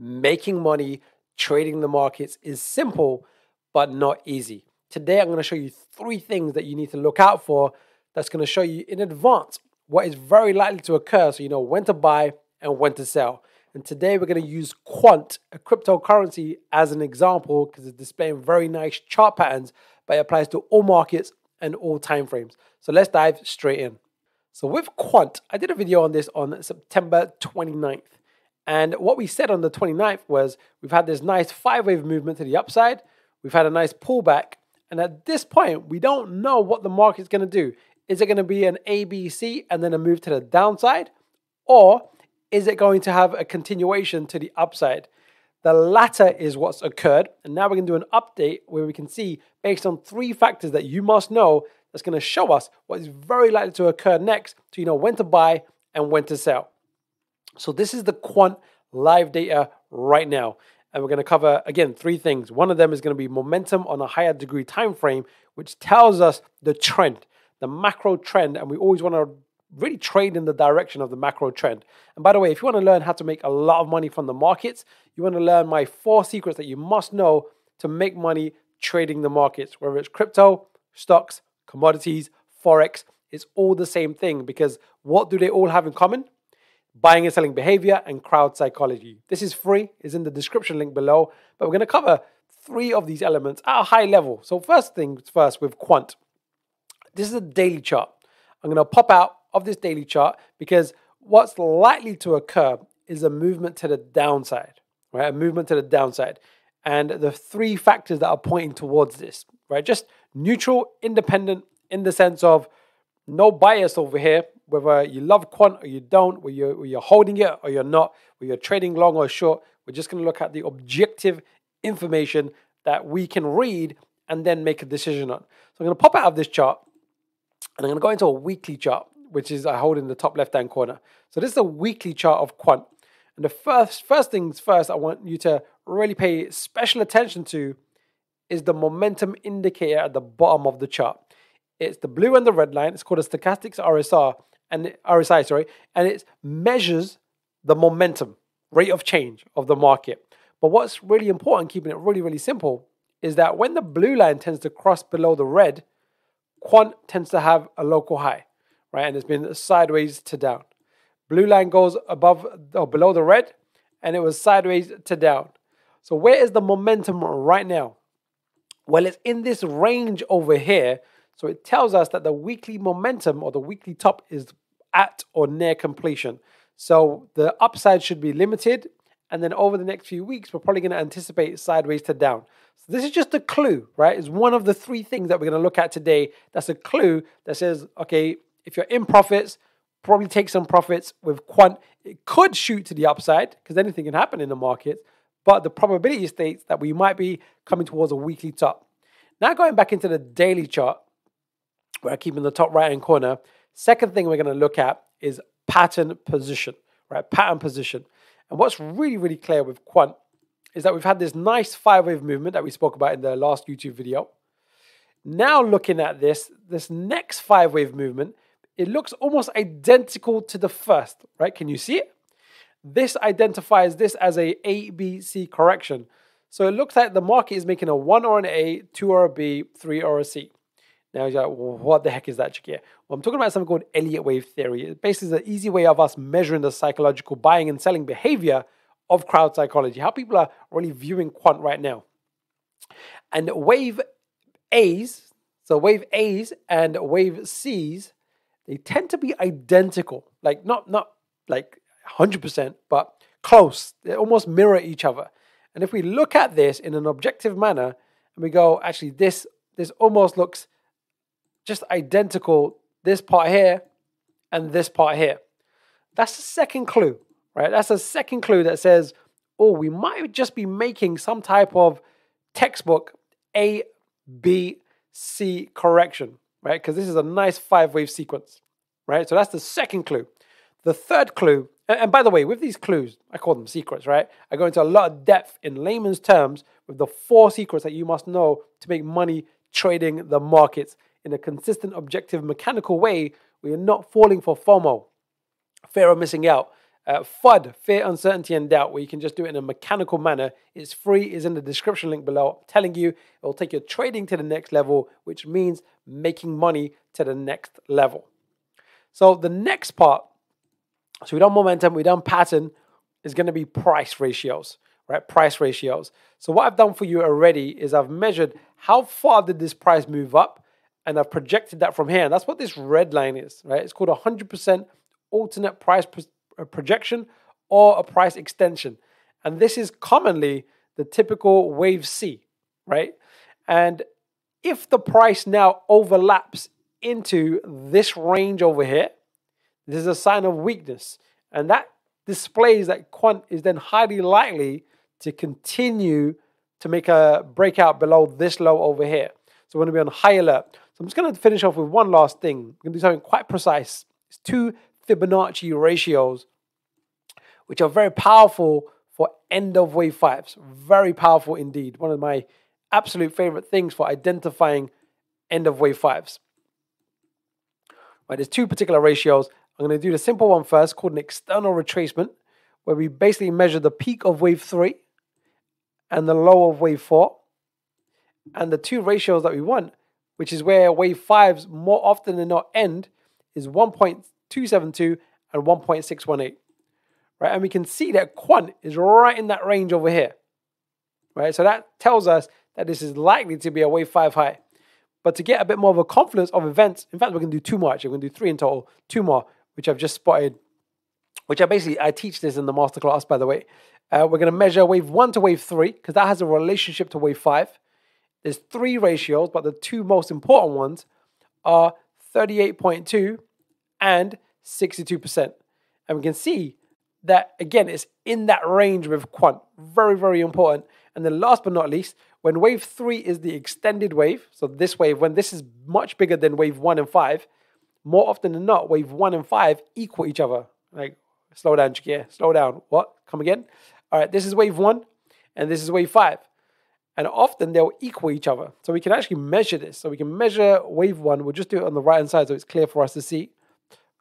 making money trading the markets is simple but not easy. Today, I'm going to show you three things that you need to look out for that's going to show you in advance what is very likely to occur so you know when to buy and when to sell. And today, we're going to use Quant, a cryptocurrency, as an example because it's displaying very nice chart patterns, but it applies to all markets and all time frames. So let's dive straight in. So with Quant, I did a video on this on September 29th. And what we said on the 29th was we've had this nice five wave movement to the upside, we've had a nice pullback, and at this point, we don't know what the market's going to do. Is it going to be an ABC and then a move to the downside? Or is it going to have a continuation to the upside? The latter is what's occurred. And now we're going to do an update where we can see, based on three factors that you must know, that's going to show us what is very likely to occur next so you know when to buy and when to sell. So this is the quant live data right now. And we're going to cover again three things. One of them is going to be momentum on a higher degree time frame, which tells us the trend, the macro trend, and we always want to really trade in the direction of the macro trend. And by the way, if you want to learn how to make a lot of money from the markets, you want to learn my four secrets that you must know to make money trading the markets, whether it's crypto, stocks, commodities, forex, it's all the same thing because what do they all have in common? Buying and selling behavior, and crowd psychology. This is free, is in the description link below, but we're going to cover three of these elements at a high level. So, first things first with Quant. This is a daily chart. I'm going to pop out of this daily chart because what's likely to occur is a movement to the downside, right? A movement to the downside. And the three factors that are pointing towards this, right? Just neutral, independent in the sense of no bias over here, whether you love quant or you don't, whether you're, you're holding it or you're not, whether you're trading long or short. We're just going to look at the objective information that we can read and then make a decision on. So I'm going to pop out of this chart and I'm going to go into a weekly chart, which is I hold in the top left hand corner. So this is a weekly chart of quant. And the first first things first, I want you to really pay special attention to is the momentum indicator at the bottom of the chart. It's the blue and the red line. It's called a stochastics RSR and RSI, sorry, and it measures the momentum rate of change of the market. But what's really important, keeping it really, really simple, is that when the blue line tends to cross below the red, quant tends to have a local high, right? And it's been sideways to down. Blue line goes above or below the red, and it was sideways to down. So where is the momentum right now? Well, it's in this range over here so it tells us that the weekly momentum or the weekly top is at or near completion. So the upside should be limited. And then over the next few weeks, we're probably going to anticipate sideways to down. So this is just a clue, right? It's one of the three things that we're going to look at today. That's a clue that says, okay, if you're in profits, probably take some profits with quant. It could shoot to the upside because anything can happen in the market, but the probability states that we might be coming towards a weekly top. Now going back into the daily chart, where I keep in the top right hand corner. Second thing we're going to look at is pattern position, right? Pattern position. And what's really, really clear with quant is that we've had this nice five wave movement that we spoke about in the last YouTube video. Now, looking at this, this next five wave movement, it looks almost identical to the first, right? Can you see it? This identifies this as a ABC correction. So it looks like the market is making a one or an A, two or a B, three or a C. Now you're like, well, what the heck is that, Jagir? Well, I'm talking about something called Elliott wave theory. It basically is an easy way of us measuring the psychological buying and selling behavior of crowd psychology, how people are really viewing quant right now. And wave A's, so wave A's and wave C's, they tend to be identical. Like not not like 100%, but close. They almost mirror each other. And if we look at this in an objective manner and we go, actually, this this almost looks just identical this part here and this part here. That's the second clue, right? That's the second clue that says, oh, we might just be making some type of textbook A, B, C correction, right? Because this is a nice five wave sequence, right? So that's the second clue. The third clue, and by the way, with these clues, I call them secrets, right? I go into a lot of depth in layman's terms with the four secrets that you must know to make money trading the markets in a consistent, objective, mechanical way, we are not falling for FOMO, fear of missing out, uh, FUD, fear, uncertainty, and doubt, where you can just do it in a mechanical manner. It's free, is in the description link below. I'm telling you, it will take your trading to the next level, which means making money to the next level. So the next part, so we done momentum, we done pattern, is going to be price ratios, right? Price ratios. So what I've done for you already is I've measured how far did this price move up, and I've projected that from here. And that's what this red line is, right? It's called 100% alternate price a uh, projection or a price extension. And this is commonly the typical wave C, right? And if the price now overlaps into this range over here, this is a sign of weakness. And that displays that quant is then highly likely to continue to make a breakout below this low over here. So we're going to be on high alert. So I'm just going to finish off with one last thing. I'm going to do something quite precise. It's two Fibonacci ratios, which are very powerful for end of wave fives. Very powerful indeed. One of my absolute favorite things for identifying end of wave fives. Right, there's two particular ratios. I'm going to do the simple one first called an external retracement, where we basically measure the peak of wave three and the low of wave four. And the two ratios that we want, which is where wave fives more often than not end, is 1.0 272, and 1.618. Right? And we can see that quant is right in that range over here. Right? So that tells us that this is likely to be a wave five high. But to get a bit more of a confluence of events, in fact, we're going to do two more. Actually, we're going to do three in total, two more, which I've just spotted. Which I basically I teach this in the masterclass, by the way. Uh, we're going to measure wave one to wave three because that has a relationship to wave five. There's three ratios, but the two most important ones are 38.2 and 62%. And we can see that, again, it's in that range with quant. Very, very important. And then last but not least, when wave three is the extended wave, so this wave, when this is much bigger than wave one and five, more often than not, wave one and five equal each other. Like, slow down, Jagir, slow down. What? Come again? All right, this is wave one, and this is wave five. And often they'll equal each other. So we can actually measure this. So we can measure wave one. We'll just do it on the right hand side so it's clear for us to see.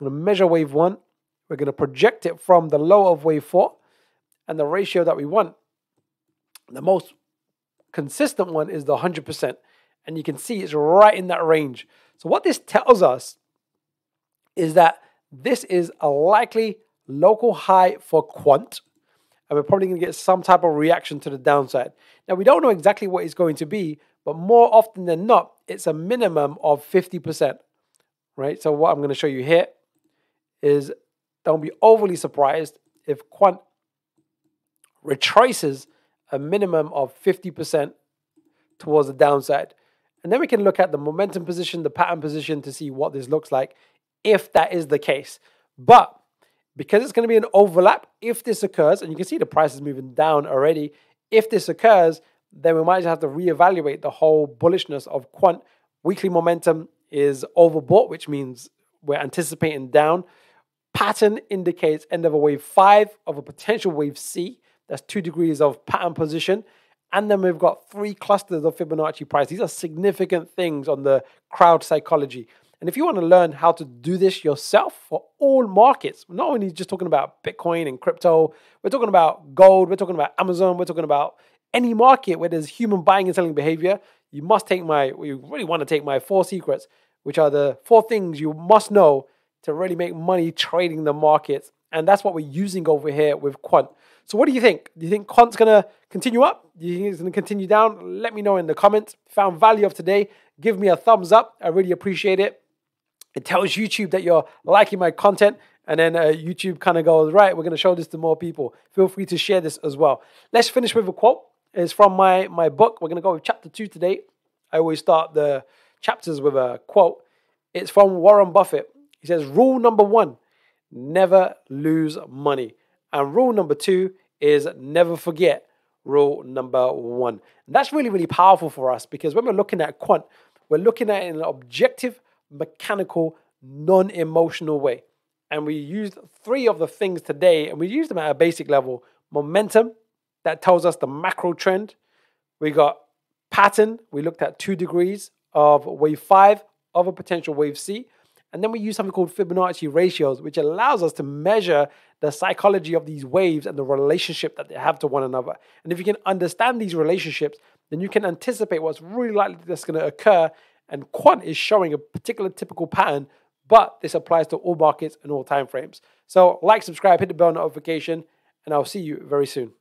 We're going to measure wave one. We're going to project it from the low of wave four and the ratio that we want. The most consistent one is the 100%. And you can see it's right in that range. So, what this tells us is that this is a likely local high for quant. And we're probably going to get some type of reaction to the downside. Now, we don't know exactly what it's going to be, but more often than not, it's a minimum of 50%. Right? So, what I'm going to show you here is don't be overly surprised if quant retraces a minimum of 50% towards the downside. And then we can look at the momentum position, the pattern position to see what this looks like if that is the case. But because it's going to be an overlap, if this occurs, and you can see the price is moving down already, if this occurs, then we might just have to reevaluate the whole bullishness of quant. Weekly momentum is overbought, which means we're anticipating down. Pattern indicates end of a wave five of a potential wave C. That's two degrees of pattern position. And then we've got three clusters of Fibonacci price. These are significant things on the crowd psychology. And if you want to learn how to do this yourself for all markets, we're not only just talking about Bitcoin and crypto, we're talking about gold, we're talking about Amazon, we're talking about any market where there's human buying and selling behavior, you must take my, you really want to take my four secrets, which are the four things you must know to really make money trading the markets. And that's what we're using over here with Quant. So, what do you think? Do you think Quant's going to continue up? Do you think it's going to continue down? Let me know in the comments. Found value of today? Give me a thumbs up. I really appreciate it. It tells YouTube that you're liking my content. And then uh, YouTube kind of goes, right, we're going to show this to more people. Feel free to share this as well. Let's finish with a quote. It's from my, my book. We're going to go with chapter two today. I always start the chapters with a quote. It's from Warren Buffett. He says, rule number one, never lose money. And rule number two is never forget rule number one. And that's really, really powerful for us because when we're looking at quant, we're looking at an objective, mechanical, non emotional way. And we used three of the things today, and we used them at a basic level momentum, that tells us the macro trend. We got pattern, we looked at two degrees of wave five of a potential wave C. And then we use something called Fibonacci ratios, which allows us to measure the psychology of these waves and the relationship that they have to one another. And if you can understand these relationships, then you can anticipate what's really likely that's going to occur. And quant is showing a particular typical pattern, but this applies to all markets and all time frames. So, like, subscribe, hit the bell notification, and I'll see you very soon.